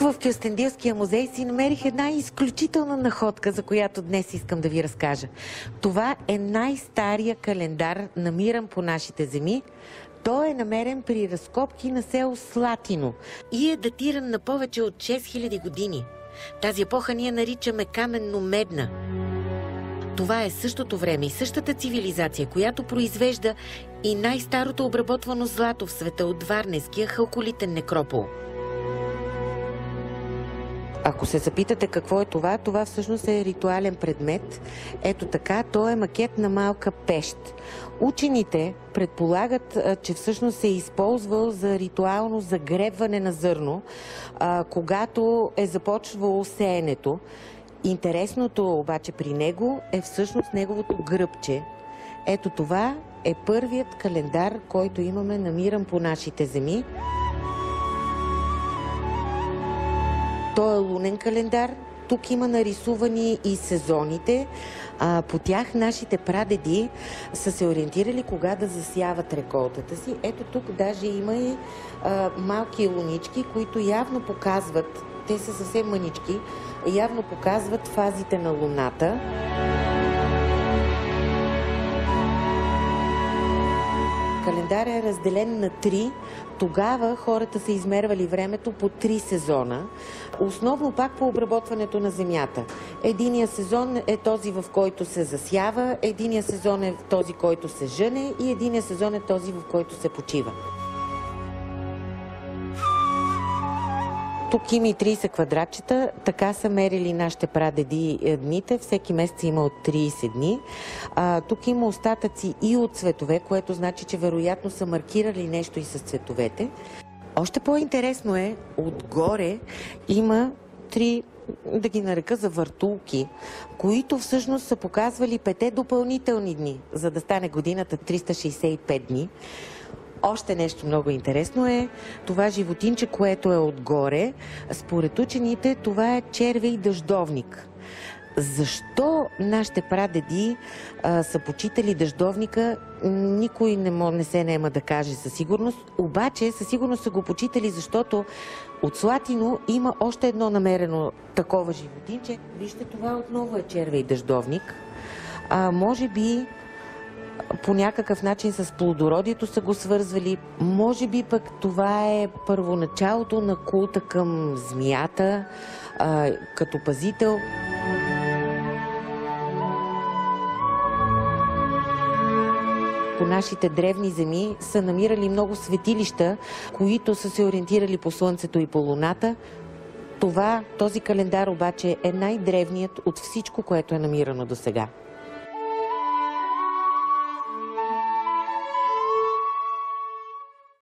в Кюстендилския музей си намерих една изключителна находка, за която днес искам да ви разкажа. Това е най-стария календар, намиран по нашите земи. Той е намерен при разкопки на село Слатино и е датиран на повече от 6000 години. Тази епоха ние наричаме каменно-медна. Това е същото време и същата цивилизация, която произвежда и най-старото обработвано злато в света от Варнеския халколитен некропол. Ако се запитате какво е това, това всъщност е ритуален предмет. Ето така, то е макет на малка пещ. Учените предполагат, че всъщност се е използвал за ритуално загребване на зърно, когато е започвало сеенето. Интересното обаче при него е всъщност неговото гръбче. Ето това е първият календар, който имаме намиран по нашите земи. Той е лунен календар. Тук има нарисувани и сезоните. А, по тях нашите прадеди са се ориентирали кога да засяват реколтата си. Ето тук даже има и а, малки лунички, които явно показват, те са съвсем мънички, явно показват фазите на луната. Календар е разделен на три. Тогава хората са измервали времето по три сезона. Основно пак по обработването на земята. Единия сезон е този, в който се засява, единия сезон е този, който се жъне и единия сезон е този, в който се почива. Тук има и 30 квадратчета. Така са мерили нашите прадеди е, дните. Всеки месец има от 30 дни. А, тук има остатъци и от цветове, което значи, че вероятно са маркирали нещо и с цветовете. Още по-интересно е, отгоре има три да ги нарека за въртулки, които всъщност са показвали пете допълнителни дни, за да стане годината 365 дни. Още нещо много интересно е това животинче, което е отгоре. Според учените това е червей дъждовник. Защо нашите прадеди а, са почитали дъждовника, никой не, мо, не се нема да каже със сигурност. Обаче със сигурност са го почитали, защото от Слатино има още едно намерено такова животинче. Вижте, това отново е червей дъждовник. А, може би по някакъв начин с плодородието са го свързвали. Може би пък това е първоначалото на култа към змията а, като пазител. по нашите древни земи са намирали много светилища, които са се ориентирали по Слънцето и по Луната. Това, този календар обаче е най-древният от всичко, което е намирано до сега.